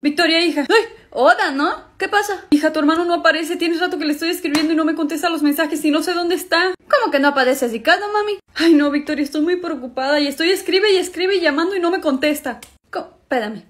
Victoria, hija. ¡Ay! Oda, ¿no? ¿Qué pasa? Hija, tu hermano no aparece. Tienes rato que le estoy escribiendo y no me contesta los mensajes y no sé dónde está. ¿Cómo que no aparece Ricardo, mami? Ay, no, Victoria, estoy muy preocupada y estoy escribe y escribe llamando y no me contesta. ¿Cómo? Espérame.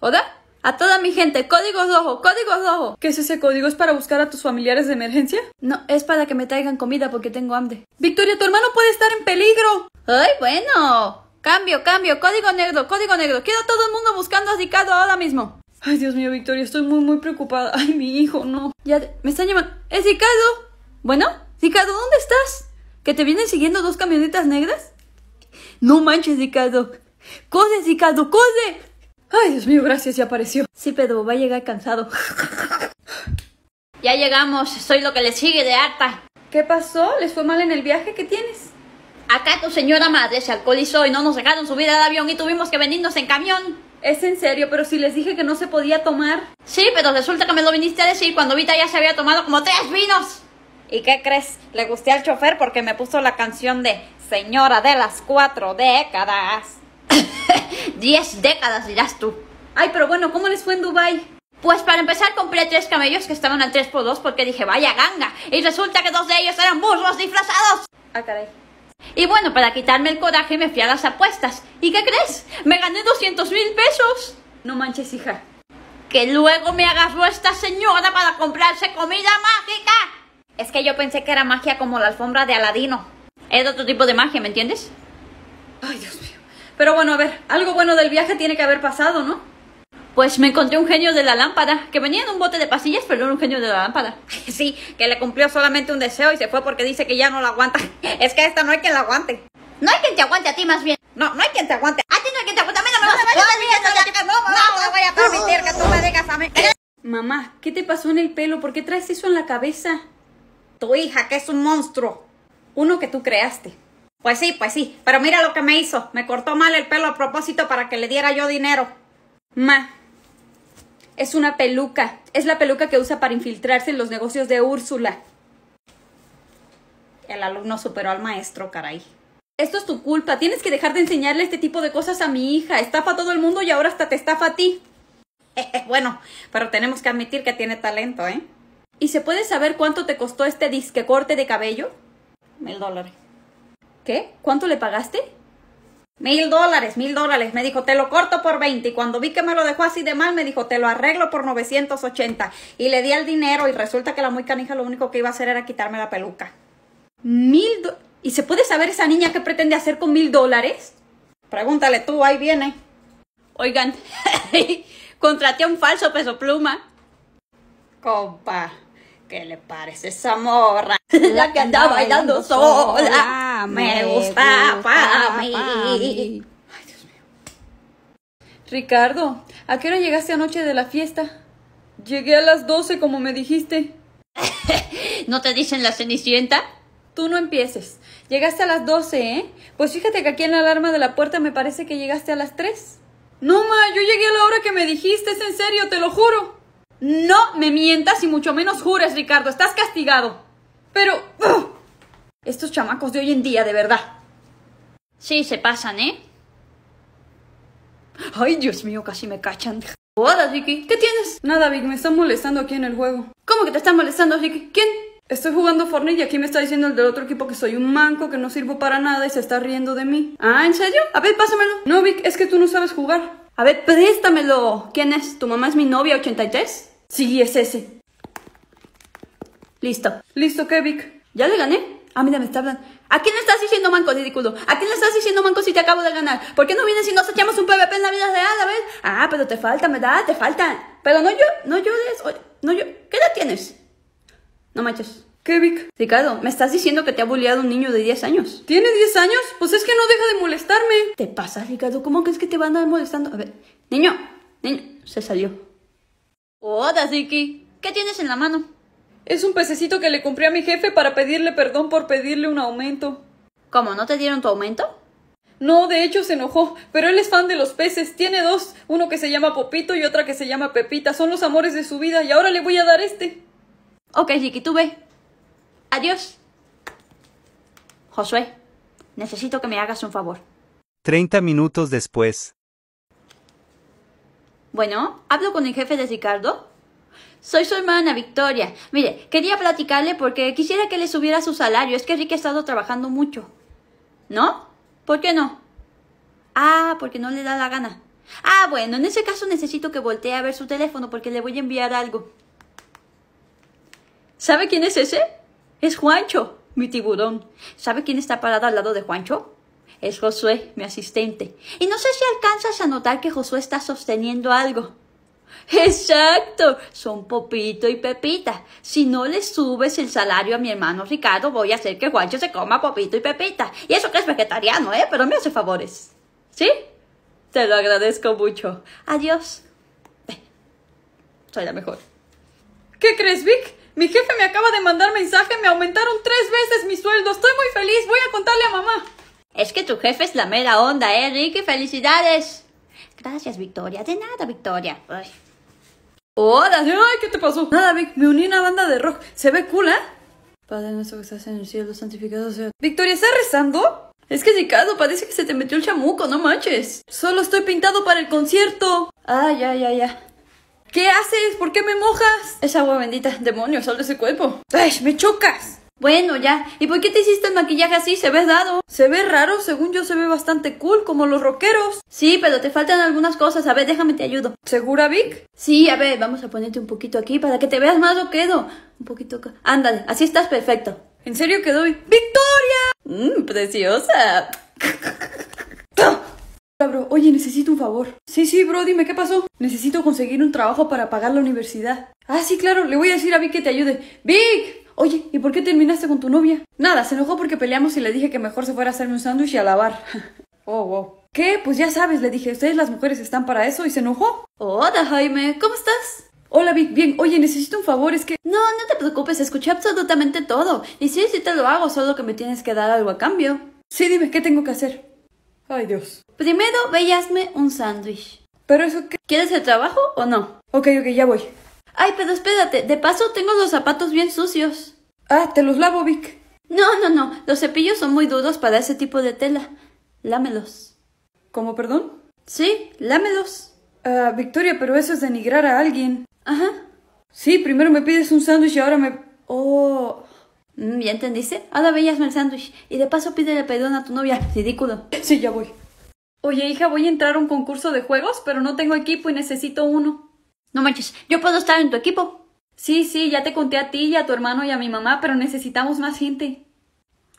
¿Oda? A toda mi gente, código rojo, código rojo. ¿Qué es ese código? ¿Es para buscar a tus familiares de emergencia? No, es para que me traigan comida porque tengo hambre. Victoria, tu hermano puede estar en peligro. Ay, bueno. Cambio, cambio, código negro, código negro. Quiero a todo el mundo buscando a Ricardo ahora mismo. Ay, Dios mío, Victoria, estoy muy, muy preocupada. Ay, mi hijo, no. Ya, me están llamando. ¿Es Ricardo? Bueno, Ricardo, ¿dónde estás? ¿Que te vienen siguiendo dos camionetas negras? No manches, Ricardo. ¡Corre, Ricardo, corre! Ay, Dios mío, gracias, ya apareció. Sí, pero va a llegar cansado. Ya llegamos, soy lo que le sigue de harta. ¿Qué pasó? ¿Les fue mal en el viaje que tienes? Acá tu señora madre se alcoholizó y no nos dejaron subir al avión y tuvimos que venirnos en camión. Es en serio, pero si les dije que no se podía tomar. Sí, pero resulta que me lo viniste a decir cuando Vita ya se había tomado como tres vinos. ¿Y qué crees? Le gusté al chofer porque me puso la canción de Señora de las cuatro décadas. Diez décadas dirás tú. Ay, pero bueno, ¿cómo les fue en Dubai? Pues para empezar compré tres camellos que estaban al 3x2 porque dije, vaya ganga. Y resulta que dos de ellos eran burros disfrazados. Ah, caray. Y bueno, para quitarme el coraje me fui a las apuestas. ¿Y qué crees? Me gané 200 mil pesos. No manches, hija. Que luego me agarró esta señora para comprarse comida mágica. Es que yo pensé que era magia como la alfombra de Aladino. Es otro tipo de magia, ¿me entiendes? Ay, Dios mío. Pero bueno, a ver, algo bueno del viaje tiene que haber pasado, ¿no? Pues me encontré un genio de la lámpara, que venía en un bote de pasillas, pero era un genio de la lámpara. Sí, que le cumplió solamente un deseo y se fue porque dice que ya no la aguanta. Es que a esta no hay quien la aguante. No hay quien te aguante a ti más bien. No, no hay quien te aguante. A ti no hay quien te aguante. A mí no me gusta. No, no, no, no voy a permitir que tú me digas a mí. Mamá, ¿qué te pasó en el pelo? ¿Por qué traes eso en la cabeza? Tu hija, que es un monstruo. Uno que tú creaste. Pues sí, pues sí. Pero mira lo que me hizo. Me cortó mal el pelo a propósito para que le diera yo dinero. Ma, es una peluca. Es la peluca que usa para infiltrarse en los negocios de Úrsula. El alumno superó al maestro, caray. Esto es tu culpa. Tienes que dejar de enseñarle este tipo de cosas a mi hija. Estafa a todo el mundo y ahora hasta te estafa a ti. bueno, pero tenemos que admitir que tiene talento, ¿eh? ¿Y se puede saber cuánto te costó este disque corte de cabello? Mil dólares. ¿Qué? ¿Cuánto le pagaste? Mil dólares, mil dólares. Me dijo, te lo corto por 20. Y cuando vi que me lo dejó así de mal, me dijo, te lo arreglo por 980. Y le di el dinero y resulta que la muy canija lo único que iba a hacer era quitarme la peluca. Mil ¿Y se puede saber esa niña qué pretende hacer con mil dólares? Pregúntale tú, ahí viene. Oigan, contraté a un falso peso pluma. Compa, ¿qué le parece esa morra? La que anda bailando sola. Me gusta para mí. Ay, Dios mío. Ricardo, ¿a qué hora llegaste anoche de la fiesta? Llegué a las 12 como me dijiste. ¿No te dicen la cenicienta? Tú no empieces. Llegaste a las 12, ¿eh? Pues fíjate que aquí en la alarma de la puerta me parece que llegaste a las 3. No, ma, yo llegué a la hora que me dijiste, es en serio, te lo juro. No me mientas y mucho menos jures, Ricardo, estás castigado. Pero... ¡ugh! Estos chamacos de hoy en día, de verdad. Sí, se pasan, ¿eh? Ay, Dios mío, casi me cachan. Hola, Ricky. ¿Qué tienes? Nada, Vic, me están molestando aquí en el juego. ¿Cómo que te están molestando, Ricky? ¿Quién? Estoy jugando Fortnite y aquí me está diciendo el del otro equipo que soy un manco, que no sirvo para nada y se está riendo de mí. Ah, ¿en serio? A ver, pásamelo. No, Vic, es que tú no sabes jugar. A ver, préstamelo. ¿Quién es? ¿Tu mamá es mi novia 83? Sí, es ese. Listo. ¿Listo qué, Vic? ¿Ya le gané? Ah, mira, me está hablando. ¿A quién le estás diciendo manco, ridículo? ¿A quién le estás diciendo manco si te acabo de ganar? ¿Por qué no vienes y nos echamos un PvP en la vida real, a ver? Ah, pero te falta, ¿verdad? Te falta. Pero no yo, no llores. Oye, No yo. ¿Qué edad tienes? No manches. ¿Qué, Vic? Ricardo, me estás diciendo que te ha bulleado un niño de 10 años. ¿Tiene 10 años? Pues es que no deja de molestarme. ¿Te pasa, Ricardo? ¿Cómo crees que te van a andar molestando? A ver, niño, niño, se salió. Hola, Ziki. ¿Qué tienes en la mano? Es un pececito que le compré a mi jefe para pedirle perdón por pedirle un aumento. ¿Cómo? ¿No te dieron tu aumento? No, de hecho se enojó, pero él es fan de los peces. Tiene dos, uno que se llama Popito y otra que se llama Pepita. Son los amores de su vida y ahora le voy a dar este. Ok, Ziki, tú ve. Adiós. Josué, necesito que me hagas un favor. 30 minutos después. Bueno, ¿hablo con el jefe de Ricardo? Soy su hermana, Victoria. Mire, quería platicarle porque quisiera que le subiera su salario. Es que Ricky ha estado trabajando mucho. ¿No? ¿Por qué no? Ah, porque no le da la gana. Ah, bueno, en ese caso necesito que voltee a ver su teléfono porque le voy a enviar algo. ¿Sabe quién es ese? Es Juancho, mi tiburón. ¿Sabe quién está parado al lado de Juancho? Es Josué, mi asistente. Y no sé si alcanzas a notar que Josué está sosteniendo algo. Exacto, son Popito y Pepita. Si no le subes el salario a mi hermano Ricardo, voy a hacer que Juancho se coma Popito y Pepita. Y eso que es vegetariano, ¿eh? Pero me hace favores. ¿Sí? Te lo agradezco mucho. Adiós. Soy la mejor. ¿Qué crees, Vic? Mi jefe me acaba de mandar mensaje, me aumentaron tres veces mi sueldo. Estoy muy feliz, voy a contarle a mamá. Es que tu jefe es la mera onda, ¿eh, Ricky? ¡Felicidades! Gracias, Victoria. De nada, Victoria. Ay. Hola, ay, ¿qué te pasó? Nada, Vic, me uní a una banda de rock. Se ve cool, ¿eh? Padre nuestro que estás en el cielo, santificado sea. Victoria, ¿estás rezando? Es que Ricardo, parece que se te metió el chamuco, no manches. Solo estoy pintado para el concierto. Ah, ya, ya, ya. ¿Qué haces? ¿Por qué me mojas? Es agua bendita. Demonio, sal de ese cuerpo. ¡Ay, me chocas! Bueno, ya. ¿Y por qué te hiciste el maquillaje así? Se ve dado. Se ve raro, según yo se ve bastante cool, como los rockeros. Sí, pero te faltan algunas cosas. A ver, déjame te ayudo. ¿Segura, Vic? Sí, a ver, vamos a ponerte un poquito aquí para que te veas más rockero. Un poquito acá. Ándale, así estás perfecto. ¿En serio que doy? ¡Victoria! Mmm, preciosa. Bro, oye, necesito un favor. Sí, sí, bro, dime qué pasó. Necesito conseguir un trabajo para pagar la universidad. Ah, sí, claro, le voy a decir a Vic que te ayude. ¡Vic! Oye, ¿y por qué terminaste con tu novia? Nada, se enojó porque peleamos y le dije que mejor se fuera a hacerme un sándwich y a lavar. oh, wow. ¿Qué? Pues ya sabes, le dije, ustedes las mujeres están para eso y se enojó. Hola, Jaime, ¿cómo estás? Hola, Vic, bien. Oye, necesito un favor, es que... No, no te preocupes, escuché absolutamente todo. Y sí, sí te lo hago, solo que me tienes que dar algo a cambio. Sí, dime, ¿qué tengo que hacer? Ay, Dios. Primero, ve y hazme un sándwich. ¿Pero eso qué? ¿Quieres el trabajo o no? Ok, ok, ya voy. Ay, pero espérate, de paso tengo los zapatos bien sucios. Ah, te los lavo, Vic. No, no, no, los cepillos son muy duros para ese tipo de tela. Lámelos. ¿Cómo, perdón? Sí, lámelos. Ah, Victoria, pero eso es denigrar a alguien. Ajá. Sí, primero me pides un sándwich y ahora me... Oh... Mm, ¿Ya entendiste? Ahora ve y hazme el sándwich. Y de paso pídele perdón a tu novia. Ridículo. Sí, ya voy. Oye, hija, voy a entrar a un concurso de juegos, pero no tengo equipo y necesito uno. No manches, yo puedo estar en tu equipo. Sí, sí, ya te conté a ti y a tu hermano y a mi mamá, pero necesitamos más gente.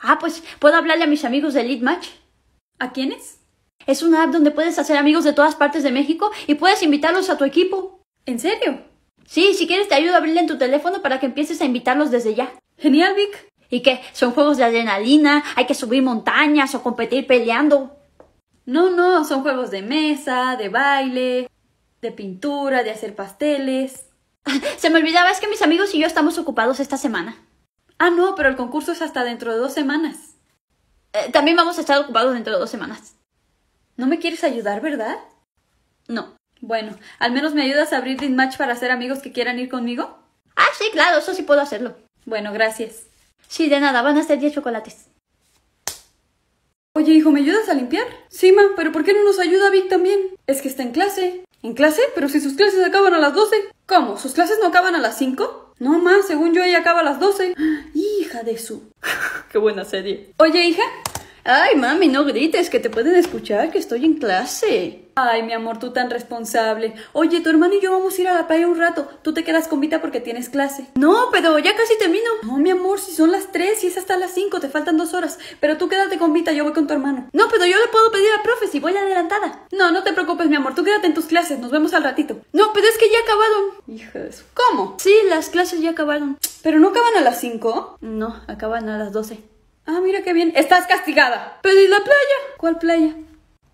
Ah, pues, ¿puedo hablarle a mis amigos de Elite Match? ¿A quiénes? Es una app donde puedes hacer amigos de todas partes de México y puedes invitarlos a tu equipo. ¿En serio? Sí, si quieres te ayudo a abrirle en tu teléfono para que empieces a invitarlos desde ya. Genial, Vic. ¿Y qué? ¿Son juegos de adrenalina? ¿Hay que subir montañas o competir peleando? No, no, son juegos de mesa, de baile, de pintura, de hacer pasteles. Se me olvidaba, es que mis amigos y yo estamos ocupados esta semana. Ah, no, pero el concurso es hasta dentro de dos semanas. Eh, también vamos a estar ocupados dentro de dos semanas. ¿No me quieres ayudar, verdad? No. Bueno, al menos me ayudas a abrir Match para hacer amigos que quieran ir conmigo. Ah, sí, claro, eso sí puedo hacerlo. Bueno, gracias. Sí, de nada, van a ser 10 chocolates. Oye, hijo, ¿me ayudas a limpiar? Sí, ma, pero ¿por qué no nos ayuda Vic también? Es que está en clase. ¿En clase? Pero si sus clases acaban a las 12. ¿Cómo? ¿Sus clases no acaban a las 5? No, ma, según yo ella acaba a las 12. Hija de su. Qué buena serie. Oye, hija. Ay, mami, no grites, que te pueden escuchar, que estoy en clase. Ay, mi amor, tú tan responsable. Oye, tu hermano y yo vamos a ir a la playa un rato. Tú te quedas con Vita porque tienes clase. No, pero ya casi termino. No, mi amor, si son las 3 y es hasta las 5, te faltan dos horas. Pero tú quédate con Vita, yo voy con tu hermano. No, pero yo le puedo pedir al profe si voy adelantada. No, no te preocupes, mi amor, tú quédate en tus clases, nos vemos al ratito. No, pero es que ya acabaron. Hija. ¿Cómo? Sí, las clases ya acabaron. ¿Pero no acaban a las 5? No, acaban a las 12. Ah, mira qué bien. Estás castigada. ¿Pero y la playa? ¿Cuál playa?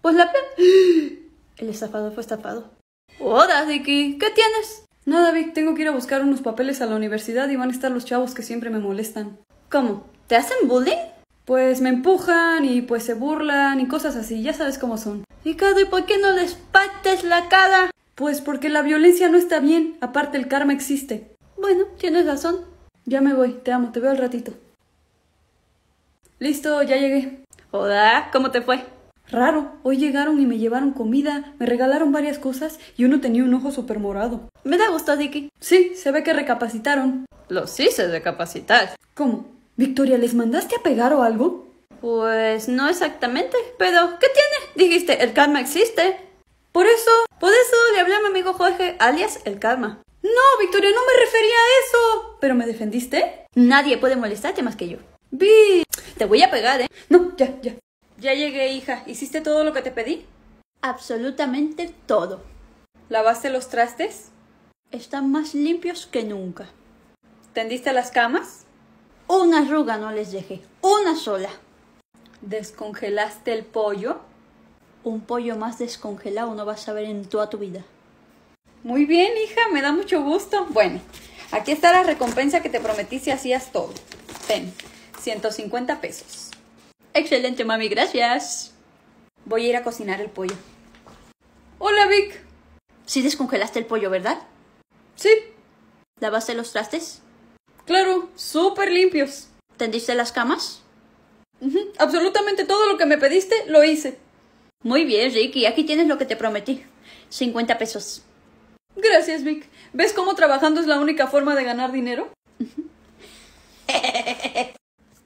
Pues la playa. El estafador fue estafado. Hola, Vicky. ¿Qué tienes? Nada, Vic. Tengo que ir a buscar unos papeles a la universidad y van a estar los chavos que siempre me molestan. ¿Cómo? ¿Te hacen bullying? Pues me empujan y pues se burlan y cosas así. Ya sabes cómo son. Ricardo, ¿y por qué no les partes la cara? Pues porque la violencia no está bien. Aparte, el karma existe. Bueno, tienes razón. Ya me voy. Te amo. Te veo al ratito. Listo, ya llegué. Hola, ¿cómo te fue? Raro, hoy llegaron y me llevaron comida, me regalaron varias cosas y uno tenía un ojo súper morado. Me da gusto, Dicky. Sí, se ve que recapacitaron. Los hice recapacitar. ¿Cómo? Victoria, ¿les mandaste a pegar o algo? Pues no exactamente, pero ¿qué tiene? Dijiste, el karma existe. Por eso, por eso le hablé a mi amigo Jorge, alias el karma. No, Victoria, no me refería a eso. ¿Pero me defendiste? Nadie puede molestarte más que yo. Vi. Te voy a pegar, ¿eh? No, ya, ya. Ya llegué, hija. ¿Hiciste todo lo que te pedí? Absolutamente todo. ¿Lavaste los trastes? Están más limpios que nunca. ¿Tendiste las camas? Una arruga no les dejé. Una sola. ¿Descongelaste el pollo? Un pollo más descongelado no vas a ver en toda tu vida. Muy bien, hija, me da mucho gusto. Bueno, aquí está la recompensa que te prometí si hacías todo. Ten, 150 pesos. Excelente, mami, gracias. Voy a ir a cocinar el pollo. Hola, Vic. Sí descongelaste el pollo, ¿verdad? Sí. ¿Lavaste los trastes? Claro, súper limpios. ¿Tendiste las camas? Absolutamente todo lo que me pediste lo hice. Muy bien, Ricky. Aquí tienes lo que te prometí. 50 pesos. Gracias, Vic. ¿Ves cómo trabajando es la única forma de ganar dinero?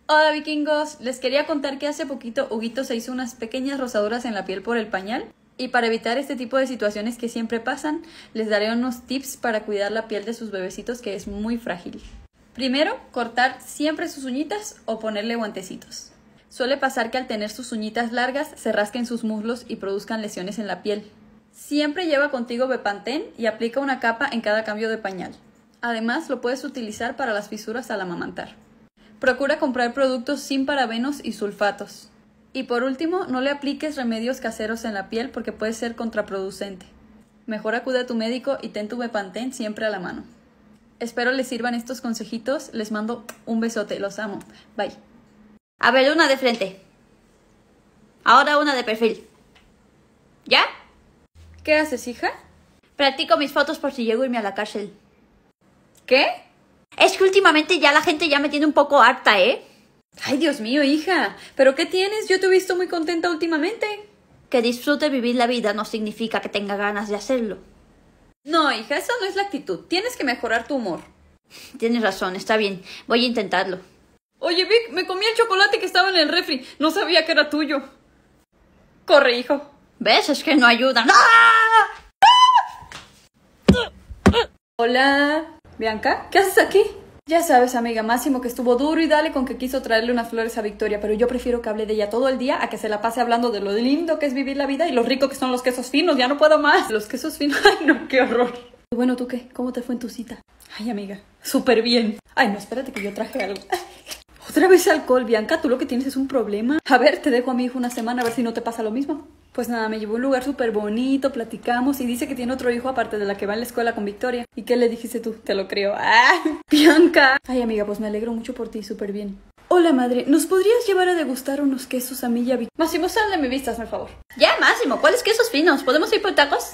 Hola vikingos, les quería contar que hace poquito Huguito se hizo unas pequeñas rosaduras en la piel por el pañal y para evitar este tipo de situaciones que siempre pasan, les daré unos tips para cuidar la piel de sus bebecitos que es muy frágil. Primero, cortar siempre sus uñitas o ponerle guantecitos. Suele pasar que al tener sus uñitas largas se rasquen sus muslos y produzcan lesiones en la piel. Siempre lleva contigo Bepantén y aplica una capa en cada cambio de pañal. Además, lo puedes utilizar para las fisuras al amamantar. Procura comprar productos sin parabenos y sulfatos. Y por último, no le apliques remedios caseros en la piel porque puede ser contraproducente. Mejor acude a tu médico y ten tu Bepantén siempre a la mano. Espero les sirvan estos consejitos. Les mando un besote. Los amo. Bye. A ver, una de frente. Ahora una de perfil. ¿Ya? ¿Qué haces, hija? Practico mis fotos por si llego a irme a la cárcel. ¿Qué? Es que últimamente ya la gente ya me tiene un poco harta, ¿eh? Ay, Dios mío, hija. ¿Pero qué tienes? Yo te he visto muy contenta últimamente. Que disfrute vivir la vida no significa que tenga ganas de hacerlo. No, hija, esa no es la actitud. Tienes que mejorar tu humor. Tienes razón, está bien. Voy a intentarlo. Oye, Vic, me comí el chocolate que estaba en el refri. No sabía que era tuyo. Corre, hijo. ¿Ves? Es que no ayuda. Hola. Bianca, ¿qué haces aquí? Ya sabes, amiga, Máximo que estuvo duro y dale con que quiso traerle unas flores a Victoria, pero yo prefiero que hable de ella todo el día a que se la pase hablando de lo lindo que es vivir la vida y lo rico que son los quesos finos. Ya no puedo más. Los quesos finos, ay no, qué horror. Bueno, ¿tú qué? ¿Cómo te fue en tu cita? Ay, amiga, súper bien. Ay, no, espérate que yo traje algo. Otra vez alcohol, Bianca, tú lo que tienes es un problema. A ver, te dejo a mi hijo una semana a ver si no te pasa lo mismo. Pues nada, me llevó a un lugar súper bonito, platicamos y dice que tiene otro hijo aparte de la que va en la escuela con Victoria. ¿Y qué le dijiste tú? Te lo creo. ¡Ah! ¡Bianca! Ay, amiga, pues me alegro mucho por ti, súper bien. Hola, madre, ¿nos podrías llevar a degustar unos quesos a mí y a? Máximo, sal de mi vista, por favor. Ya, Máximo, ¿cuáles quesos finos? ¿Podemos ir por tacos?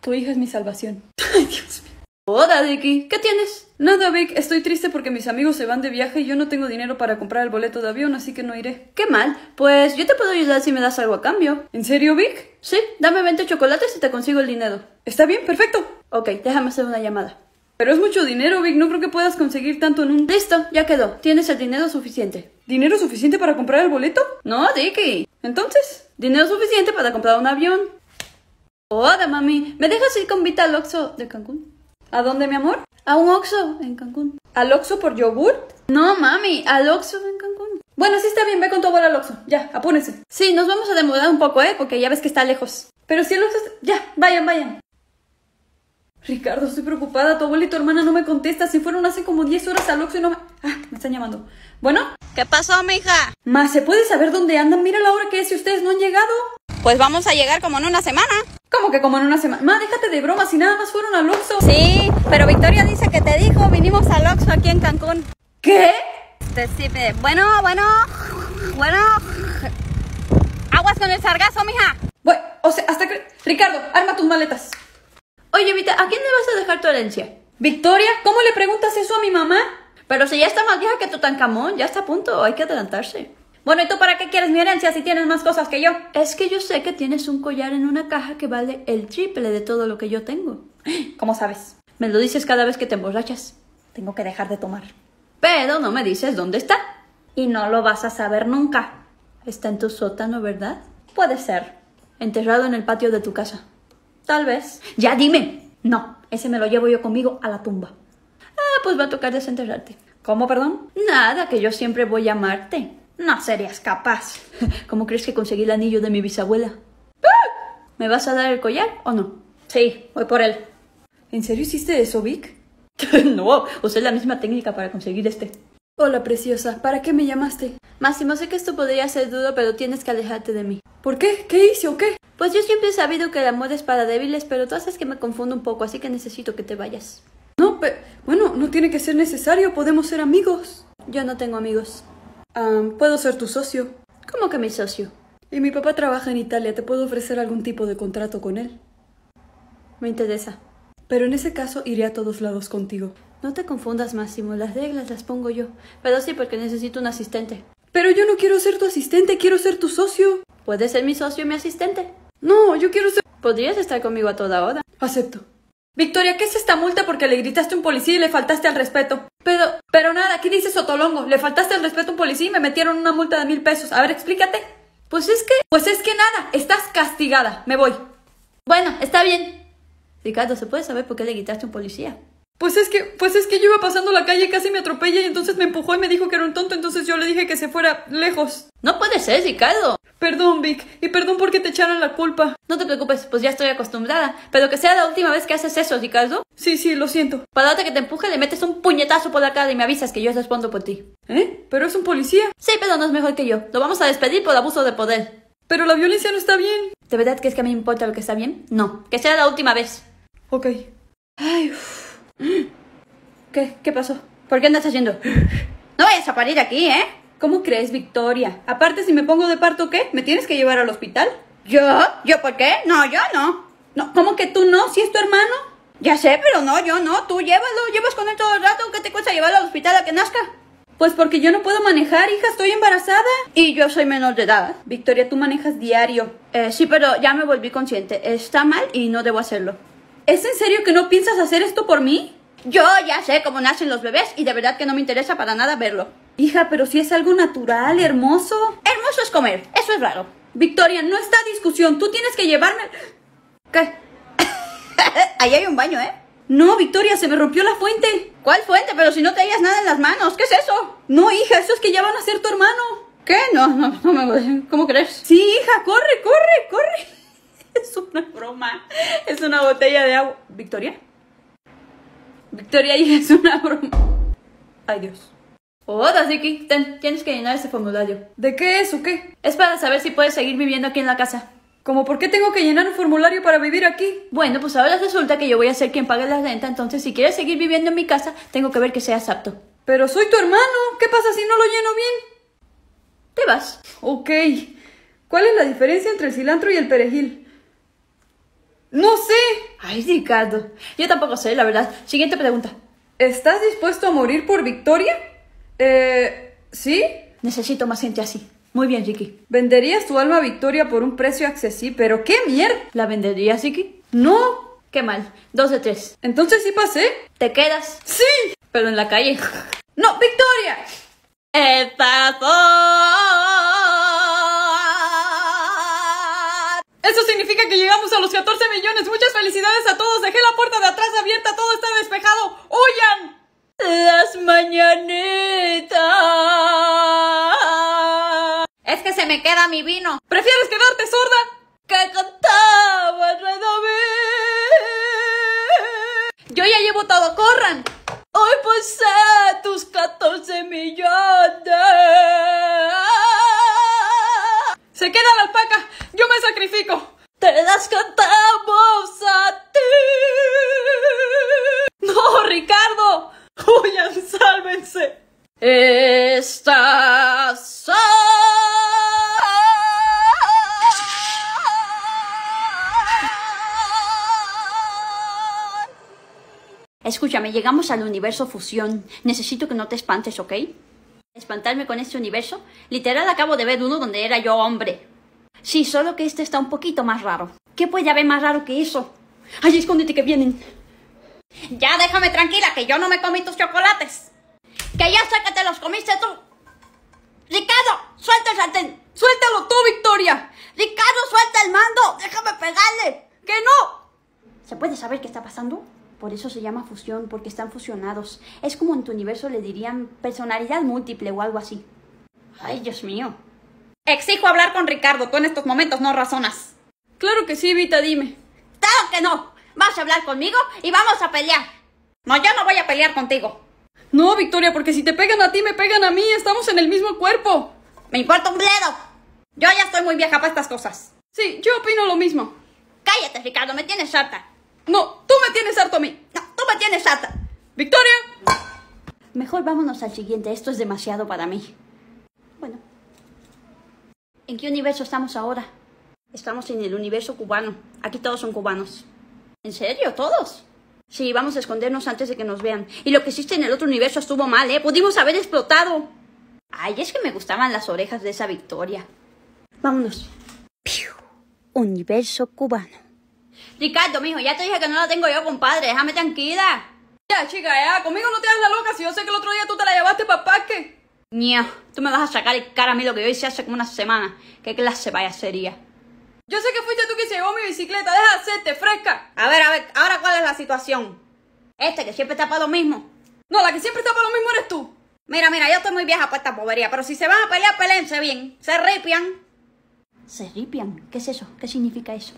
Tu hija es mi salvación. Ay, Dios mío. Hola, Dicky. ¿Qué tienes? Nada, Vic. Estoy triste porque mis amigos se van de viaje y yo no tengo dinero para comprar el boleto de avión, así que no iré. Qué mal. Pues yo te puedo ayudar si me das algo a cambio. ¿En serio, Vic? Sí, dame 20 chocolates y te consigo el dinero. Está bien, perfecto. Ok, déjame hacer una llamada. Pero es mucho dinero, Vic. No creo que puedas conseguir tanto en un... Listo, ya quedó. Tienes el dinero suficiente. ¿Dinero suficiente para comprar el boleto? No, Dicky. Entonces, dinero suficiente para comprar un avión. Hola, mami. ¿Me dejas ir con Vita al Oxxo de Cancún? ¿A dónde, mi amor? A un Oxxo en Cancún. ¿Al Oxxo por yogurt? No, mami, al Oxxo en Cancún. Bueno, sí está bien, ve con tu abuela al Oxxo. Ya, apúrense. Sí, nos vamos a demorar un poco, ¿eh? Porque ya ves que está lejos. Pero si el Oxxo está... Ya, vayan, vayan. Ricardo, estoy preocupada. Tu abuela y tu hermana no me contestan. Si fueron hace como 10 horas al Oxxo y no me... Ah, me están llamando. Bueno. ¿Qué pasó, mija? Ma, ¿se puede saber dónde andan? Mira la hora que es si ustedes no han llegado. Pues vamos a llegar como en una semana. ¿Cómo que como en una semana? Ma, déjate de broma, si nada más fueron al Oxxo. Sí, pero Victoria dice que te dijo, vinimos al Oxxo aquí en Cancún. ¿Qué? Sí, bueno, bueno, bueno. Aguas con el sargazo, mija. Bueno, o sea, hasta que... Ricardo, arma tus maletas. Oye, Vita, ¿a quién le vas a dejar tu herencia? Victoria, ¿cómo le preguntas eso a mi mamá? Pero si ya está más vieja que Tutankamón, ya está a punto, hay que adelantarse. Bueno, ¿y tú para qué quieres mi herencia si tienes más cosas que yo? Es que yo sé que tienes un collar en una caja que vale el triple de todo lo que yo tengo. ¿Cómo sabes? Me lo dices cada vez que te emborrachas. Tengo que dejar de tomar. Pero no me dices dónde está. Y no lo vas a saber nunca. Está en tu sótano, ¿verdad? Puede ser. Enterrado en el patio de tu casa. Tal vez. Ya dime. No, ese me lo llevo yo conmigo a la tumba. Ah, pues va a tocar desenterrarte. ¿Cómo, perdón? Nada, que yo siempre voy a amarte. No serías capaz. ¿Cómo crees que conseguí el anillo de mi bisabuela? ¿Me vas a dar el collar o no? Sí, voy por él. ¿En serio hiciste eso, Vic? no, usé la misma técnica para conseguir este. Hola, preciosa. ¿Para qué me llamaste? Máximo, sé que esto podría ser duro, pero tienes que alejarte de mí. ¿Por qué? ¿Qué hice o qué? Pues yo siempre he sabido que el amor es para débiles, pero tú haces que me confundo un poco, así que necesito que te vayas. No, pero... Bueno, no tiene que ser necesario, podemos ser amigos. Yo no tengo amigos. Puedo ser tu socio. ¿Cómo que mi socio? Y mi papá trabaja en Italia, te puedo ofrecer algún tipo de contrato con él. Me interesa. Pero en ese caso iré a todos lados contigo. No te confundas, Máximo, las reglas las pongo yo. Pero sí, porque necesito un asistente. Pero yo no quiero ser tu asistente, quiero ser tu socio. ¿Puedes ser mi socio y mi asistente? No, yo quiero ser... Podrías estar conmigo a toda hora. Acepto. Victoria, ¿qué es esta multa porque le gritaste a un policía y le faltaste al respeto? Pero, pero nada, ¿qué dice Sotolongo? Le faltaste al respeto a un policía y me metieron una multa de mil pesos. A ver, explícate. Pues es que, pues es que nada, estás castigada. Me voy. Bueno, está bien. Ricardo, ¿se puede saber por qué le gritaste a un policía? Pues es que, pues es que yo iba pasando la calle y casi me atropella y entonces me empujó y me dijo que era un tonto, entonces yo le dije que se fuera lejos. No puede ser, Ricardo. Perdón, Vic, y perdón porque te echaron la culpa. No te preocupes, pues ya estoy acostumbrada. Pero que sea la última vez que haces eso, Ricardo. Sí, sí, lo siento. Para que te empuje, le metes un puñetazo por la cara y me avisas que yo respondo por ti. ¿Eh? ¿Pero es un policía? Sí, pero no es mejor que yo. Lo vamos a despedir por abuso de poder. Pero la violencia no está bien. ¿De verdad crees que a mí me importa lo que está bien? No. Que sea la última vez. Ok. Ay, ¿Qué? ¿Qué pasó? ¿Por qué andas haciendo? No vayas a parir aquí, ¿eh? ¿Cómo crees, Victoria? Aparte, si me pongo de parto, ¿qué? ¿Me tienes que llevar al hospital? ¿Yo? ¿Yo por qué? No, yo no. No, ¿cómo que tú no? ¿Si es tu hermano? Ya sé, pero no, yo no. Tú llévalo, llevas con él todo el rato. ¿Qué te cuesta llevarlo al hospital a que nazca? Pues porque yo no puedo manejar, hija, estoy embarazada. Y yo soy menor de edad. Victoria, tú manejas diario. Eh, sí, pero ya me volví consciente. Está mal y no debo hacerlo. ¿Es en serio que no piensas hacer esto por mí? Yo ya sé cómo nacen los bebés y de verdad que no me interesa para nada verlo. Hija, pero si es algo natural, hermoso. Hermoso es comer, eso es raro. Victoria, no está discusión, tú tienes que llevarme... ¿Qué? Ahí hay un baño, ¿eh? No, Victoria, se me rompió la fuente. ¿Cuál fuente? Pero si no te hayas nada en las manos, ¿qué es eso? No, hija, eso es que ya van a ser tu hermano. ¿Qué? No, no, no me... ¿Cómo crees? Sí, hija, corre, corre, corre. Es una broma. Es una botella de agua. ¿Victoria? Victoria, hija, es una broma. Ay, Dios. Hola, Ziki. Ten, tienes que llenar ese formulario. ¿De qué es o qué? Es para saber si puedes seguir viviendo aquí en la casa. ¿Cómo por qué tengo que llenar un formulario para vivir aquí? Bueno, pues ahora resulta que yo voy a ser quien pague la renta, entonces si quieres seguir viviendo en mi casa, tengo que ver que seas apto. Pero soy tu hermano. ¿Qué pasa si no lo lleno bien? Te vas. Ok. ¿Cuál es la diferencia entre el cilantro y el perejil? No sé. Ay, Ricardo. Yo tampoco sé, la verdad. Siguiente pregunta. ¿Estás dispuesto a morir por Victoria? Eh, ¿sí? Necesito más gente así. Muy bien, Ricky. ¿Venderías tu alma a Victoria por un precio accesible? ¿Pero qué mierda? ¿La venderías, Ricky? No. Qué mal. Dos de tres. Entonces sí pasé. ¿Te quedas? Sí. Pero en la calle. ¡No, Victoria! ¡El Eso significa que llegamos a los 14 millones. Muchas felicidades a todos. Dejé la puerta de atrás abierta. Todo está despejado. ¡Huyan! Las mañanitas. Es que se me queda mi vino. ¿Prefieres quedarte sorda? Que cantaba Yo ya llevo todo. ¡Corran! Hoy pues tus 14 millones. Se queda la alpaca. Yo me sacrifico. Te las cantamos a ti. No, Ricardo. Oigan, sálvense. Estas Escúchame, llegamos al universo fusión. Necesito que no te espantes, ¿ok? ¿Espantarme con este universo? Literal acabo de ver uno donde era yo hombre. Sí, solo que este está un poquito más raro. ¿Qué puede haber más raro que eso? ¡Ay, escóndete que vienen! Ya déjame tranquila, que yo no me comí tus chocolates. Que ya sé que te los comiste tú. Ricardo, suelta el sartén. Suéltalo tú, Victoria. Ricardo, suelta el mando. Déjame pegarle. Que no. ¿Se puede saber qué está pasando? Por eso se llama fusión, porque están fusionados. Es como en tu universo le dirían personalidad múltiple o algo así. Ay, Dios mío. Exijo hablar con Ricardo. Tú en estos momentos no razonas. Claro que sí, Vita, dime. Claro que no. Vas a hablar conmigo y vamos a pelear. No, yo no voy a pelear contigo. No, Victoria, porque si te pegan a ti, me pegan a mí. Estamos en el mismo cuerpo. Me importa un bledo. Yo ya estoy muy vieja para estas cosas. Sí, yo opino lo mismo. Cállate, Ricardo, me tienes harta. No, tú me tienes harto a mí. No, tú me tienes harta. Victoria. Mejor vámonos al siguiente. Esto es demasiado para mí. Bueno. ¿En qué universo estamos ahora? Estamos en el universo cubano. Aquí todos son cubanos. ¿En serio? ¿Todos? Sí, vamos a escondernos antes de que nos vean. Y lo que hiciste en el otro universo estuvo mal, ¿eh? Pudimos haber explotado. Ay, es que me gustaban las orejas de esa victoria. Vámonos. Piu. Universo cubano. Ricardo, mijo, ya te dije que no la tengo yo, compadre. Déjame tranquila. Ya, chica, ya. Conmigo no te das la loca si yo sé que el otro día tú te la llevaste para parque. Ña, tú me vas a sacar el cara a mí lo que yo hice hace como una semana. ¿Qué clase vaya sería? Yo sé que fuiste tú que se llevó mi bicicleta. Deja de hacerte fresca. A ver, a ver, ahora cuál es la situación. Este que siempre está para lo mismo. No, la que siempre está para lo mismo eres tú. Mira, mira, yo estoy muy vieja para esta bobería, pero si se van a pelear, peleense bien. Se ripian. ¿Se ripian? ¿Qué es eso? ¿Qué significa eso?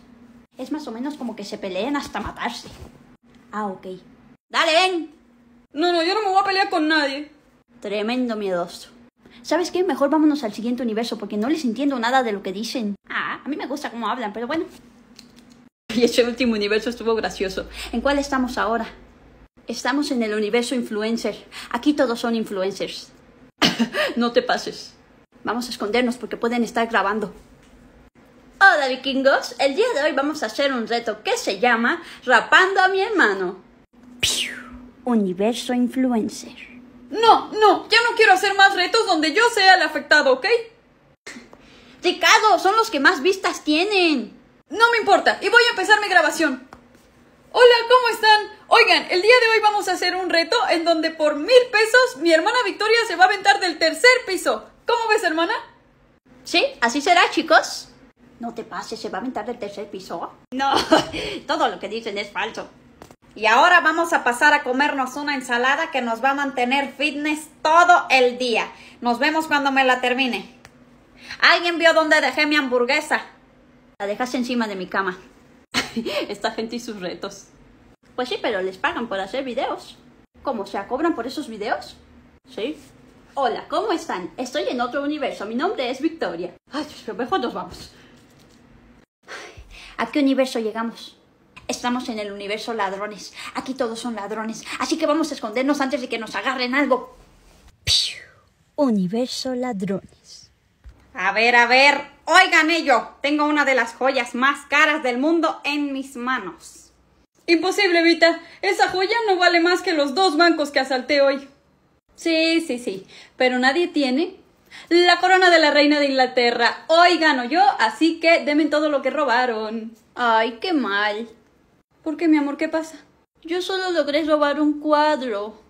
Es más o menos como que se peleen hasta matarse. Ah, ok. Dale, ven. No, no, yo no me voy a pelear con nadie. Tremendo miedoso. ¿Sabes qué? Mejor vámonos al siguiente universo porque no les entiendo nada de lo que dicen. Ah, a mí me gusta cómo hablan, pero bueno. Y ese último universo estuvo gracioso. ¿En cuál estamos ahora? Estamos en el universo influencer. Aquí todos son influencers. no te pases. Vamos a escondernos porque pueden estar grabando. Hola vikingos, el día de hoy vamos a hacer un reto que se llama Rapando a mi hermano. Universo influencer. No, no, ya no quiero hacer más retos donde yo sea el afectado, ¿ok? Ricardo, son los que más vistas tienen. No me importa, y voy a empezar mi grabación. Hola, ¿cómo están? Oigan, el día de hoy vamos a hacer un reto en donde por mil pesos mi hermana Victoria se va a aventar del tercer piso. ¿Cómo ves, hermana? Sí, así será, chicos. No te pases, se va a aventar del tercer piso. No, todo lo que dicen es falso. Y ahora vamos a pasar a comernos una ensalada que nos va a mantener fitness todo el día. Nos vemos cuando me la termine. ¿Alguien vio dónde dejé mi hamburguesa? La dejaste encima de mi cama. Esta gente y sus retos. Pues sí, pero les pagan por hacer videos. ¿Cómo? ¿Se cobran por esos videos? Sí. Hola, ¿cómo están? Estoy en otro universo. Mi nombre es Victoria. Ay, mejor nos vamos. ¿A qué universo llegamos? Estamos en el universo ladrones. Aquí todos son ladrones. Así que vamos a escondernos antes de que nos agarren algo. Universo ladrones. A ver, a ver. Oigan ello. Tengo una de las joyas más caras del mundo en mis manos. Imposible, Vita. Esa joya no vale más que los dos bancos que asalté hoy. Sí, sí, sí. Pero nadie tiene la corona de la reina de Inglaterra. Hoy gano yo, así que denme todo lo que robaron. Ay, qué mal. ¿Por qué, mi amor? ¿Qué pasa? Yo solo logré robar un cuadro.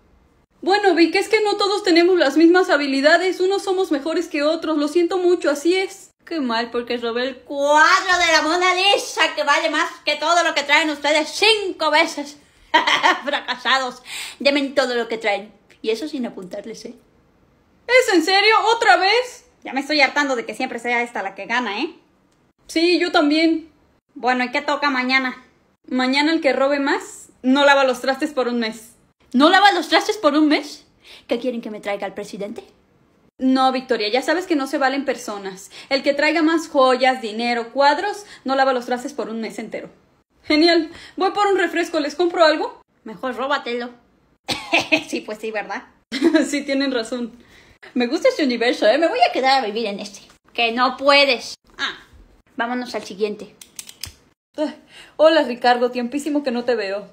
Bueno, Vic, es que no todos tenemos las mismas habilidades. Unos somos mejores que otros. Lo siento mucho, así es. Qué mal, porque robé el cuadro de la Mona Lisa, que vale más que todo lo que traen ustedes cinco veces. Fracasados. Denme todo lo que traen. Y eso sin apuntarles, ¿eh? ¿Es en serio? ¿Otra vez? Ya me estoy hartando de que siempre sea esta la que gana, ¿eh? Sí, yo también. Bueno, ¿y qué toca mañana? Mañana el que robe más no lava los trastes por un mes. ¿No lava los trastes por un mes? ¿Qué quieren que me traiga al presidente? No, Victoria, ya sabes que no se valen personas. El que traiga más joyas, dinero, cuadros, no lava los trastes por un mes entero. Genial. Voy por un refresco. ¿Les compro algo? Mejor róbatelo. sí, pues sí, ¿verdad? sí, tienen razón. Me gusta este universo, ¿eh? Me voy a quedar a vivir en este. Que no puedes. Ah, vámonos al siguiente. hola, Ricardo. Tiempísimo que no te veo.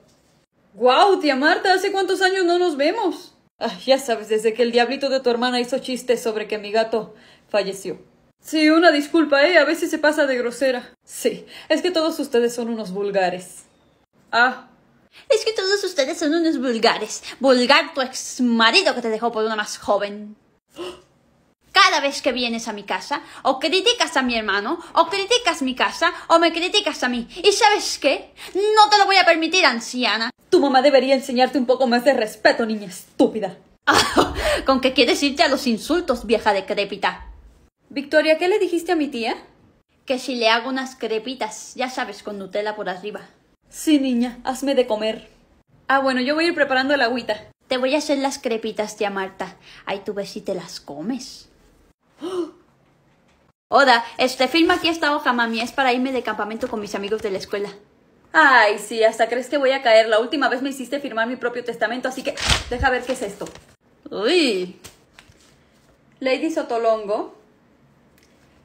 ¡Guau, tía Marta! ¿Hace cuántos años no nos vemos? Ah, ya sabes, desde que el diablito de tu hermana hizo chistes sobre que mi gato falleció. Sí, una disculpa, ¿eh? A veces se pasa de grosera. Sí, es que todos ustedes son unos vulgares. Ah, Es que todos ustedes son unos vulgares. Vulgar tu ex marido que te dejó por una más joven. Cada vez que vienes a mi casa, o criticas a mi hermano, o criticas mi casa, o me criticas a mí. ¿Y sabes qué? No te lo voy a permitir, anciana. tu mamá debería enseñarte un poco más de respeto, niña estúpida. Con que quieres irte a los insultos, vieja decrépita. Victoria, ¿qué le dijiste a mi tía? Que si le hago unas crepitas, ya sabes, con Nutella por arriba. Sí, niña, hazme de comer. Ah, bueno, yo voy a ir preparando el agüita. Te voy a hacer las crepitas, tía Marta. Ahí tú ves si te las comes. Oda, este, firma aquí esta hoja, mami. Es para irme de campamento con mis amigos de la escuela. Ay, sí, hasta crees que voy a caer. La última vez me hiciste firmar mi propio testamento, así que deja ver qué es esto. Uy. Lady Sotolongo,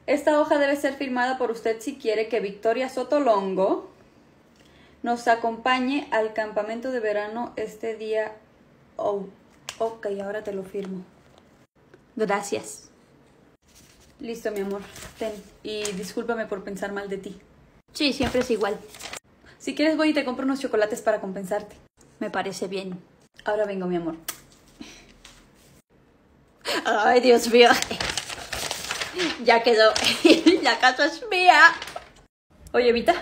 esta hoja debe ser firmada por usted si quiere que Victoria Sotolongo nos acompañe al campamento de verano este día. Oh, ok, ahora te lo firmo. Gracias. Listo, mi amor. Ten. Y discúlpame por pensar mal de ti. Sí, siempre es igual. Si quieres voy y te compro unos chocolates para compensarte. Me parece bien. Ahora vengo, mi amor. Ay, Dios mío. Ya quedó. La casa es mía. Oye, Vita.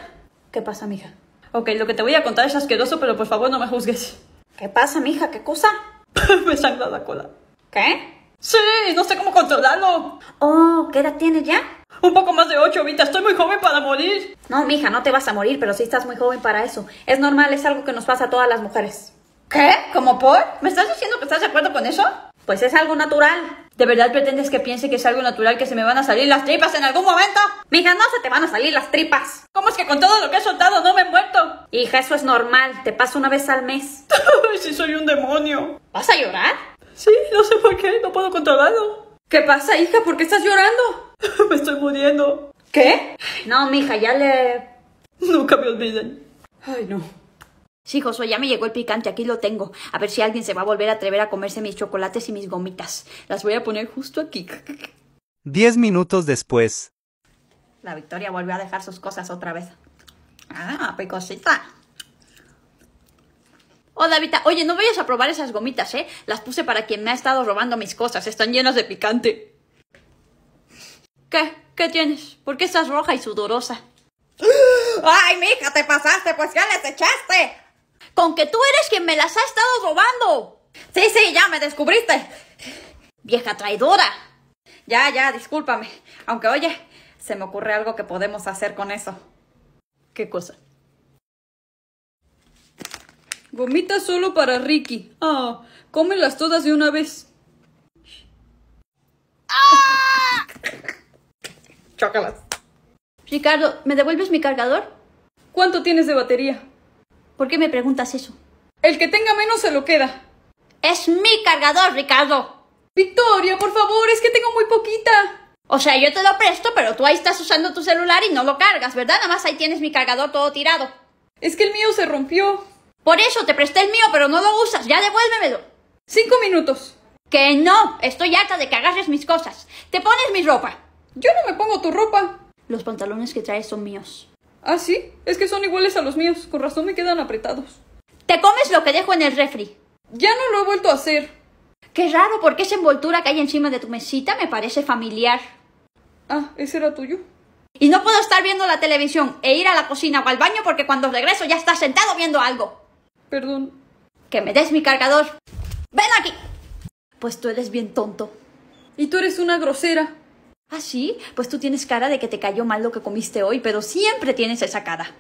¿Qué pasa, mija? Ok, lo que te voy a contar es asqueroso, pero por favor no me juzgues. ¿Qué pasa, mija? ¿Qué cosa? me sangra la cola. ¿Qué? Sí, no sé cómo controlarlo. Oh, ¿qué edad tienes ya? Un poco más de ocho, Vita. Estoy muy joven para morir. No, mija, no te vas a morir, pero sí estás muy joven para eso. Es normal, es algo que nos pasa a todas las mujeres. ¿Qué? ¿Cómo por? ¿Me estás diciendo que estás de acuerdo con eso? Pues es algo natural. ¿De verdad pretendes que piense que es algo natural que se me van a salir las tripas en algún momento? Mija, no se te van a salir las tripas. ¿Cómo es que con todo lo que he soltado no me he muerto? Hija, eso es normal. Te pasa una vez al mes. si soy un demonio. ¿Vas a llorar? Sí, no sé por qué, no puedo controlarlo. ¿Qué pasa, hija? ¿Por qué estás llorando? me estoy muriendo. ¿Qué? No, mija, ya le... Nunca me olviden. Ay, no. Sí, Josué, ya me llegó el picante, aquí lo tengo. A ver si alguien se va a volver a atrever a comerse mis chocolates y mis gomitas. Las voy a poner justo aquí. Diez minutos después. La Victoria volvió a dejar sus cosas otra vez. Ah, picosita. Oh, Davita, oye, no vayas a probar esas gomitas, ¿eh? Las puse para quien me ha estado robando mis cosas. Están llenas de picante. ¿Qué? ¿Qué tienes? ¿Por qué estás roja y sudorosa? ¡Ay, mija, te pasaste! Pues ya les echaste. Con que tú eres quien me las ha estado robando. Sí, sí, ya me descubriste. Vieja traidora. Ya, ya, discúlpame. Aunque oye, se me ocurre algo que podemos hacer con eso. ¿Qué cosa? Gomitas solo para Ricky. Ah, cómelas todas de una vez. Chócalas. Ricardo, ¿me devuelves mi cargador? ¿Cuánto tienes de batería? ¿Por qué me preguntas eso? El que tenga menos se lo queda. Es mi cargador, Ricardo. Victoria, por favor, es que tengo muy poquita. O sea, yo te lo presto, pero tú ahí estás usando tu celular y no lo cargas, ¿verdad? Nada más ahí tienes mi cargador todo tirado. Es que el mío se rompió. Por eso te presté el mío, pero no lo usas. Ya devuélvemelo. Cinco minutos. Que no. Estoy harta de que agarres mis cosas. Te pones mi ropa. Yo no me pongo tu ropa. Los pantalones que traes son míos. Ah, sí, es que son iguales a los míos. Con razón me quedan apretados. Te comes lo que dejo en el refri. Ya no lo he vuelto a hacer. Qué raro, porque esa envoltura que hay encima de tu mesita me parece familiar. Ah, ese era tuyo. Y no puedo estar viendo la televisión e ir a la cocina o al baño porque cuando regreso ya estás sentado viendo algo. Perdón. Que me des mi cargador. Ven aquí. Pues tú eres bien tonto. Y tú eres una grosera. ¿Ah, sí? Pues tú tienes cara de que te cayó mal lo que comiste hoy, pero siempre tienes esa cara.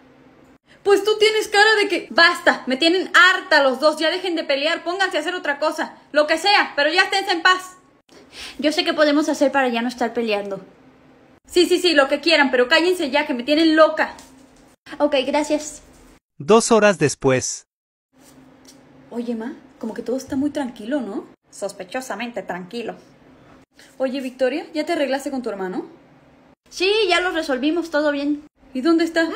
Pues tú tienes cara de que... Basta, me tienen harta los dos, ya dejen de pelear, pónganse a hacer otra cosa, lo que sea, pero ya esténse en paz. Yo sé qué podemos hacer para ya no estar peleando. Sí, sí, sí, lo que quieran, pero cállense ya, que me tienen loca. Ok, gracias. Dos horas después. Oye, Ma, como que todo está muy tranquilo, ¿no? Sospechosamente tranquilo. Oye, Victoria, ¿ya te arreglaste con tu hermano? Sí, ya lo resolvimos, todo bien. ¿Y dónde está?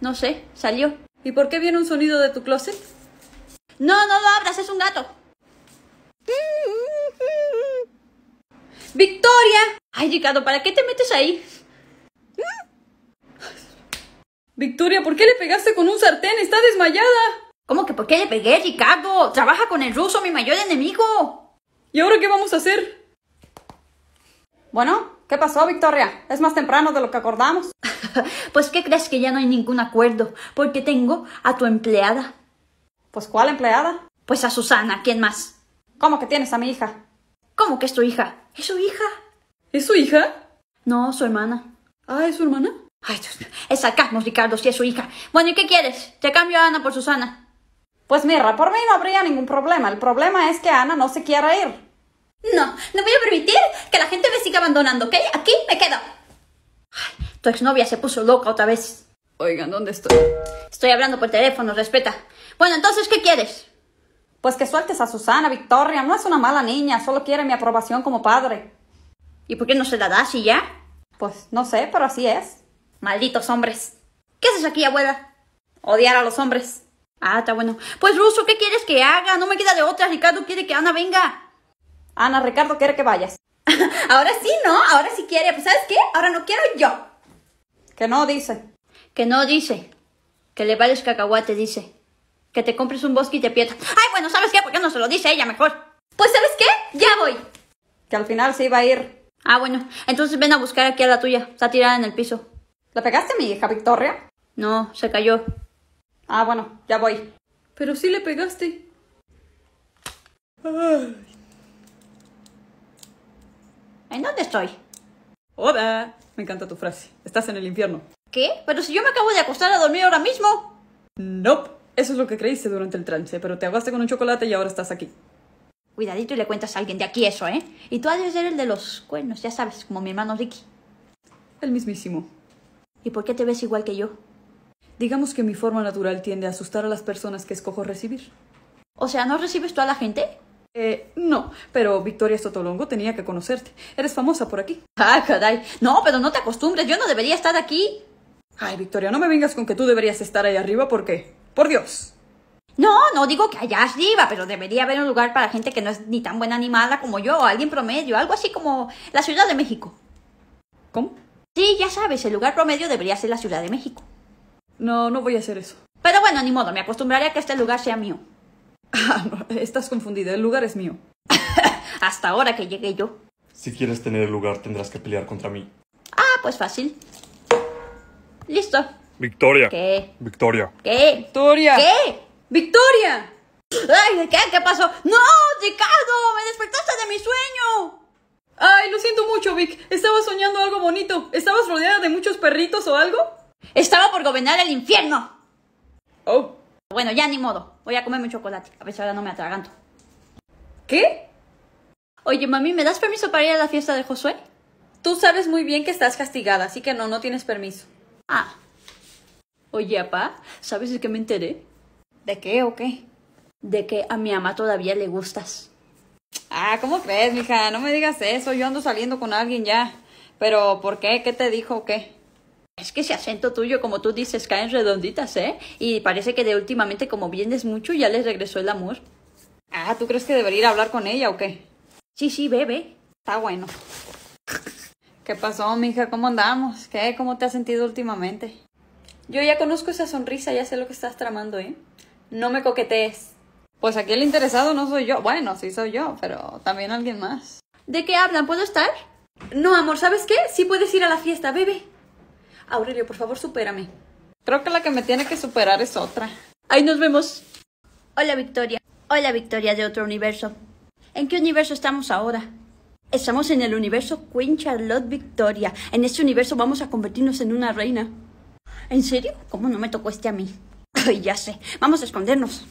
No sé, salió. ¿Y por qué viene un sonido de tu closet? No, no lo abras, es un gato. ¡Victoria! Ay, Ricardo, ¿para qué te metes ahí? Victoria, ¿por qué le pegaste con un sartén? Está desmayada. ¿Cómo que por qué le pegué, Ricardo? Trabaja con el ruso, mi mayor enemigo. ¿Y ahora qué vamos a hacer? Bueno, ¿qué pasó, Victoria? Es más temprano de lo que acordamos. pues, ¿qué crees que ya no hay ningún acuerdo? Porque tengo a tu empleada. Pues, ¿cuál empleada? Pues a Susana, ¿quién más? ¿Cómo que tienes a mi hija? ¿Cómo que es tu hija? ¿Es su hija? ¿Es su hija? No, su hermana. Ah, ¿es su hermana? Ay, Dios mío. Es sarcasmo, Ricardo, si es su hija. Bueno, ¿y qué quieres? Te cambio a Ana por Susana. Pues mira, por mí no habría ningún problema. El problema es que Ana no se quiera ir. No, no voy a permitir que la gente me siga abandonando, ¿ok? Aquí me quedo. Ay, tu exnovia se puso loca otra vez. Oigan, ¿dónde estoy? Estoy hablando por teléfono, respeta. Bueno, entonces, ¿qué quieres? Pues que sueltes a Susana, Victoria. No es una mala niña, solo quiere mi aprobación como padre. ¿Y por qué no se la das y ya? Pues no sé, pero así es. Malditos hombres. ¿Qué haces aquí, abuela? Odiar a los hombres. Ah, está bueno. Pues, Ruso, ¿qué quieres que haga? No me queda de otra. Ricardo quiere que Ana venga. Ana, Ricardo quiere que vayas. Ahora sí, ¿no? Ahora sí quiere. Pues, ¿sabes qué? Ahora no quiero yo. Que no, dice. Que no dice. Que le vales cacahuate, dice. Que te compres un bosque y te pierdas. Ay, bueno, ¿sabes qué? ¿Por qué no se lo dice ella mejor? Pues, ¿sabes qué? Ya voy. Que al final se iba a ir. Ah, bueno. Entonces ven a buscar aquí a la tuya. Está tirada en el piso. ¿Le pegaste a mi hija, Victoria? No, se cayó. Ah, bueno, ya voy. Pero sí le pegaste. ¿En dónde estoy? Hola. Me encanta tu frase. Estás en el infierno. ¿Qué? Pero si yo me acabo de acostar a dormir ahora mismo. Nope. Eso es lo que creíste durante el trance, pero te ahogaste con un chocolate y ahora estás aquí. Cuidadito y le cuentas a alguien de aquí eso, ¿eh? Y tú has de ser el de los cuernos, ya sabes, como mi hermano Ricky. El mismísimo. ¿Y por qué te ves igual que yo? Digamos que mi forma natural tiende a asustar a las personas que escojo recibir. O sea, ¿no recibes tú a la gente? Eh, no, pero Victoria Sotolongo tenía que conocerte. Eres famosa por aquí. Ah, caray. No, pero no te acostumbres, yo no debería estar aquí. Ay, Victoria, no me vengas con que tú deberías estar ahí arriba porque... Por Dios. No, no digo que allá arriba, pero debería haber un lugar para gente que no es ni tan buena ni mala como yo, alguien promedio, algo así como la Ciudad de México. ¿Cómo? Sí, ya sabes, el lugar promedio debería ser la Ciudad de México. No, no voy a hacer eso. Pero bueno, ni modo, me acostumbraré a que este lugar sea mío. Ah, no, estás confundida, el lugar es mío. Hasta ahora que llegué yo. Si quieres tener el lugar, tendrás que pelear contra mí. Ah, pues fácil. Listo. Victoria. ¿Qué? Victoria. ¿Qué? Victoria. ¿Qué? Victoria. Ay, ¿qué? ¿Qué pasó? ¡No, Ricardo! ¡Me despertaste de mi sueño! Ay, lo siento mucho, Vic. Estaba soñando algo bonito. ¿Estabas rodeada de muchos perritos o algo? Estaba por gobernar el infierno. Oh. Bueno, ya ni modo. Voy a comer mi chocolate. A ver si ahora no me atraganto. ¿Qué? Oye, mami, ¿me das permiso para ir a la fiesta de Josué? Tú sabes muy bien que estás castigada, así que no, no tienes permiso. Ah. Oye, papá, ¿sabes de qué me enteré? ¿De qué o qué? De que a mi ama todavía le gustas. Ah, ¿cómo crees, mija? No me digas eso. Yo ando saliendo con alguien ya. Pero, ¿por qué? ¿Qué te dijo o qué? Es que ese acento tuyo, como tú dices, caen redonditas, ¿eh? Y parece que de últimamente, como vienes mucho, ya les regresó el amor. Ah, ¿tú crees que debería ir a hablar con ella o qué? Sí, sí, bebe. Está bueno. ¿Qué pasó, mija? ¿Cómo andamos? ¿Qué? ¿Cómo te has sentido últimamente? Yo ya conozco esa sonrisa, ya sé lo que estás tramando, ¿eh? No me coquetees. Pues aquí el interesado no soy yo. Bueno, sí soy yo, pero también alguien más. ¿De qué hablan? ¿Puedo estar? No, amor, ¿sabes qué? Sí puedes ir a la fiesta, bebe. Aurelio, por favor, supérame. Creo que la que me tiene que superar es otra. Ahí nos vemos. Hola, Victoria. Hola, Victoria de otro universo. ¿En qué universo estamos ahora? Estamos en el universo Queen Charlotte Victoria. En este universo vamos a convertirnos en una reina. ¿En serio? ¿Cómo no me tocó este a mí? Ay, ya sé. Vamos a escondernos.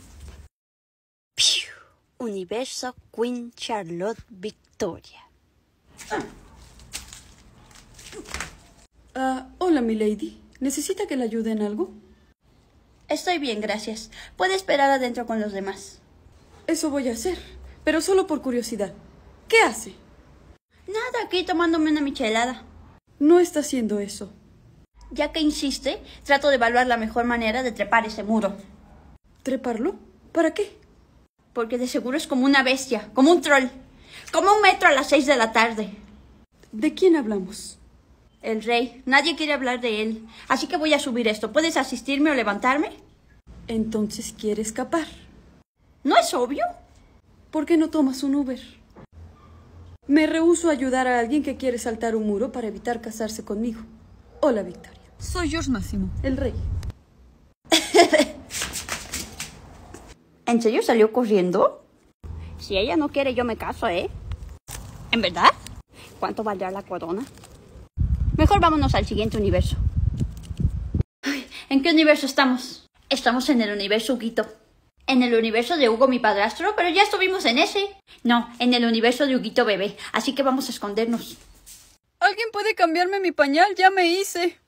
Piu. Universo Queen Charlotte Victoria. Ah, hola, mi lady. ¿Necesita que le ayude en algo? Estoy bien, gracias. Puede esperar adentro con los demás. Eso voy a hacer, pero solo por curiosidad. ¿Qué hace? Nada, aquí tomándome una michelada. No está haciendo eso. Ya que insiste, trato de evaluar la mejor manera de trepar ese muro. ¿Treparlo? ¿Para qué? Porque de seguro es como una bestia, como un troll, como un metro a las seis de la tarde. ¿De quién hablamos? El rey. Nadie quiere hablar de él. Así que voy a subir esto. ¿Puedes asistirme o levantarme? Entonces quiere escapar. ¿No es obvio? ¿Por qué no tomas un Uber? Me rehúso a ayudar a alguien que quiere saltar un muro para evitar casarse conmigo. Hola, Victoria. Soy George Máximo, el rey. ¿En serio salió corriendo? Si ella no quiere, yo me caso, ¿eh? ¿En verdad? ¿Cuánto valdrá la corona? Mejor vámonos al siguiente universo. Ay, ¿En qué universo estamos? Estamos en el universo Huguito. En el universo de Hugo, mi padrastro, pero ya estuvimos en ese. No, en el universo de Huguito bebé. Así que vamos a escondernos. ¿Alguien puede cambiarme mi pañal? Ya me hice.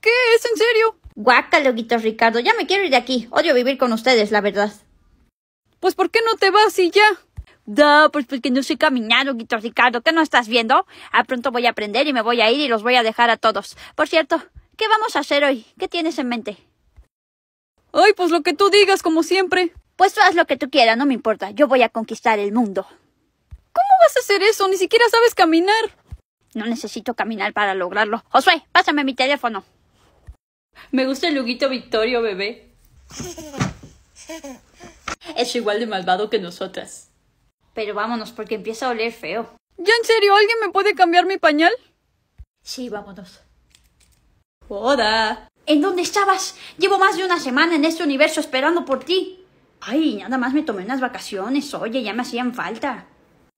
¿Qué? ¿Es en serio? Guácalo, Huguito Ricardo. Ya me quiero ir de aquí. Odio vivir con ustedes, la verdad. Pues ¿por qué no te vas y ya? No, pues porque no sé caminar, Huguito Ricardo. ¿Qué no estás viendo? A pronto voy a aprender y me voy a ir y los voy a dejar a todos. Por cierto, ¿qué vamos a hacer hoy? ¿Qué tienes en mente? Ay, pues lo que tú digas, como siempre. Pues tú haz lo que tú quieras, no me importa. Yo voy a conquistar el mundo. ¿Cómo vas a hacer eso? Ni siquiera sabes caminar. No necesito caminar para lograrlo. Josué, pásame mi teléfono. Me gusta el Huguito Victorio, bebé. Es igual de malvado que nosotras. Pero vámonos porque empieza a oler feo. ¿Ya en serio alguien me puede cambiar mi pañal? Sí, vámonos. Hola. ¿En dónde estabas? Llevo más de una semana en este universo esperando por ti. Ay, nada más me tomé unas vacaciones. Oye, ya me hacían falta.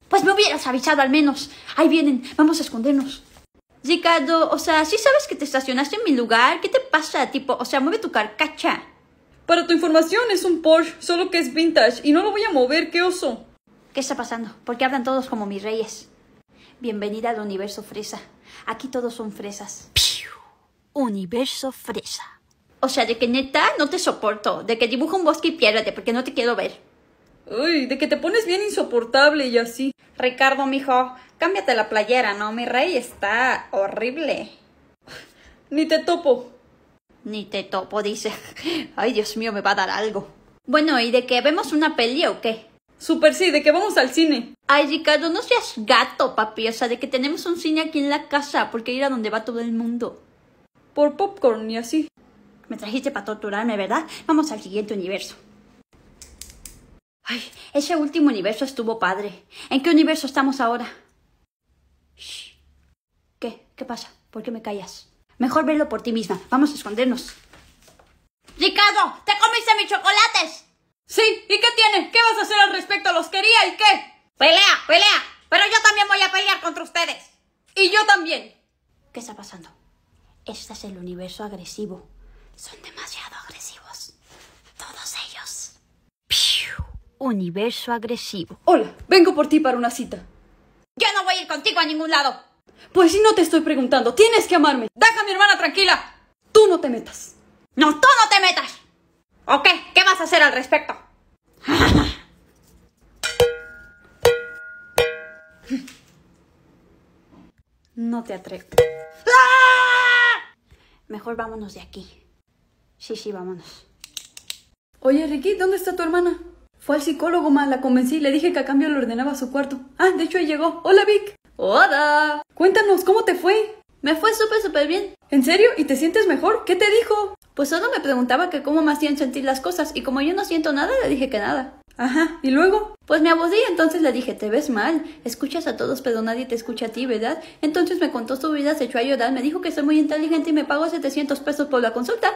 Pues me hubieras avisado al menos. Ahí vienen, vamos a escondernos. Ricardo, o sea, ¿sí sabes que te estacionaste en mi lugar? ¿Qué te pasa, tipo? O sea, mueve tu carcacha. Para tu información, es un Porsche, solo que es vintage y no lo voy a mover, qué oso. ¿Qué está pasando? ¿Por qué hablan todos como mis reyes? Bienvenida al universo fresa. Aquí todos son fresas. ¡Piu! Universo fresa. O sea, de que neta no te soporto. De que dibujo un bosque y piérdate porque no te quiero ver. Uy, de que te pones bien insoportable y así. Ricardo, mijo, cámbiate la playera, ¿no? Mi rey está horrible. Ni te topo. Ni te topo, dice. Ay, Dios mío, me va a dar algo. Bueno, ¿y de que vemos una peli o qué? Super sí, de que vamos al cine. Ay, Ricardo, no seas gato, papi. O sea, de que tenemos un cine aquí en la casa, porque ir a donde va todo el mundo. Por popcorn y así. Me trajiste para torturarme, ¿verdad? Vamos al siguiente universo. Ay, ese último universo estuvo padre. ¿En qué universo estamos ahora? Shh. ¿Qué? ¿Qué pasa? ¿Por qué me callas? Mejor verlo por ti misma. Vamos a escondernos. ¡Ricardo! ¡Te comiste mis chocolates! Sí, ¿y qué tiene? ¿Qué vas a hacer al respecto? ¿Los quería y qué? ¡Pelea, pelea! Pero yo también voy a pelear contra ustedes. Y yo también. ¿Qué está pasando? Este es el universo agresivo. Son demasiado agresivos. Todos ellos. ¡Piu! Universo agresivo. Hola, vengo por ti para una cita. Yo no voy a ir contigo a ningún lado. Pues si no te estoy preguntando, tienes que amarme. Deja a mi hermana tranquila. Tú no te metas. No, tú no te metas. ¿O qué? ¿Qué vas a hacer al respecto? No te atreves. Mejor vámonos de aquí. Sí, sí, vámonos. Oye, Ricky, ¿dónde está tu hermana? Fue al psicólogo, ma, la convencí, le dije que a cambio le ordenaba su cuarto. Ah, de hecho ahí llegó. Hola, Vic. ¡Hola! Cuéntanos, ¿cómo te fue? Me fue súper, súper bien. ¿En serio? ¿Y te sientes mejor? ¿Qué te dijo? Pues solo me preguntaba que cómo me hacían sentir las cosas y como yo no siento nada, le dije que nada. Ajá, ¿y luego? Pues me aburrí, entonces le dije, te ves mal, escuchas a todos pero nadie te escucha a ti, ¿verdad? Entonces me contó su vida, se echó a llorar, me dijo que soy muy inteligente y me pagó 700 pesos por la consulta.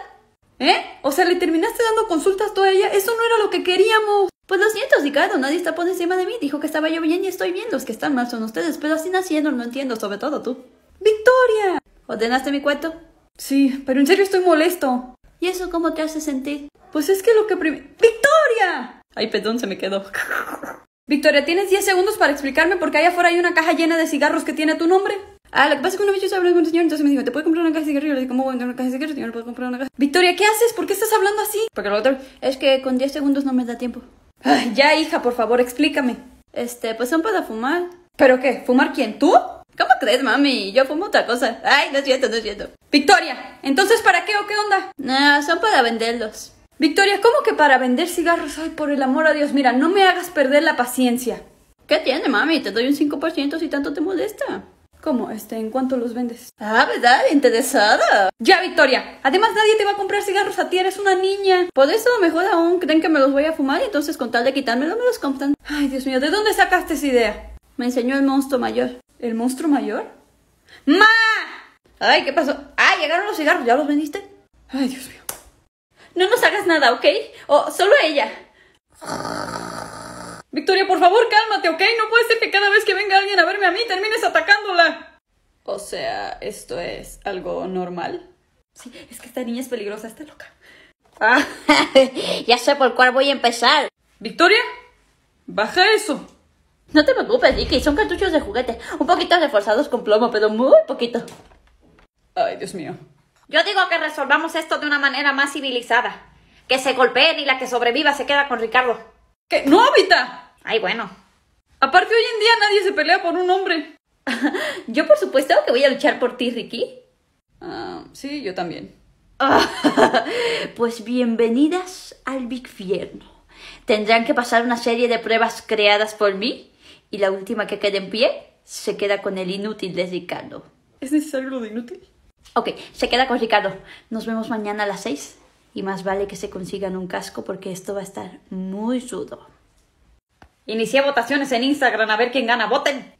¿Eh? O sea, ¿le terminaste dando consultas tú a ella? Eso no era lo que queríamos. Pues lo siento, Ricardo, nadie está por encima de mí, dijo que estaba yo bien y estoy bien, los que están mal son ustedes, pero así naciendo no entiendo, sobre todo tú. ¡Victoria! ¿Ordenaste mi cuarto? Sí, pero en serio estoy molesto. ¿Y eso cómo te hace sentir? Pues es que lo que primero... ¡Victoria! Ay, perdón, se me quedó. Victoria, ¿tienes 10 segundos para explicarme por qué allá afuera hay una caja llena de cigarros que tiene tu nombre? Ah, lo que pasa es que una vez yo estaba hablando con un señor, entonces me dijo, ¿te puedo comprar una caja de cigarros? Y yo le dije, ¿cómo voy a comprar una caja de cigarros? Y yo no puedo comprar una caja. Victoria, ¿qué haces? ¿Por qué estás hablando así? Porque lo otro es que con 10 segundos no me da tiempo. Ay, ya, hija, por favor, explícame. Este, pues son para fumar. ¿Pero qué? ¿Fumar quién? ¿Tú? ¿Cómo crees, mami? Yo fumo otra cosa. Ay, no es cierto, no es cierto. Victoria, ¿entonces para qué o qué onda? Nah, son para venderlos. Victoria, ¿cómo que para vender cigarros? Ay, por el amor a Dios, mira, no me hagas perder la paciencia. ¿Qué tiene, mami? Te doy un 5% si tanto te molesta. ¿Cómo? Este, ¿en cuánto los vendes? Ah, ¿verdad? Interesada. Ya, Victoria. Además, nadie te va a comprar cigarros a ti, eres una niña. Por eso, mejor aún, creen que me los voy a fumar y entonces con tal de quitármelo me los compran. Ay, Dios mío, ¿de dónde sacaste esa idea? Me enseñó el monstruo mayor. ¿El monstruo mayor? ¡Ma! Ay, ¿qué pasó? Ah, llegaron los cigarros, ¿ya los vendiste? Ay, Dios mío. No nos hagas nada, ¿ok? O solo ella. Victoria, por favor, cálmate, ¿ok? No puede ser que cada vez que venga alguien a verme a mí termines atacándola. O sea, ¿esto es algo normal? Sí, es que esta niña es peligrosa, está loca. Ah, ya sé por cuál voy a empezar. Victoria, baja eso. No te preocupes, Vicky, son cartuchos de juguete. Un poquito reforzados con plomo, pero muy poquito. Ay, Dios mío. Yo digo que resolvamos esto de una manera más civilizada. Que se golpeen y la que sobreviva se queda con Ricardo. ¿Qué? ¡No, Vita! Ay, bueno. Aparte, hoy en día nadie se pelea por un hombre. Yo por supuesto que voy a luchar por ti, Ricky. Ah, sí, yo también. pues bienvenidas al Big Fierno. Tendrán que pasar una serie de pruebas creadas por mí y la última que quede en pie se queda con el inútil de Ricardo. ¿Es necesario lo de inútil? Ok, se queda con Ricardo. Nos vemos mañana a las 6 y más vale que se consigan un casco porque esto va a estar muy rudo. Inicié votaciones en Instagram a ver quién gana. ¡Voten!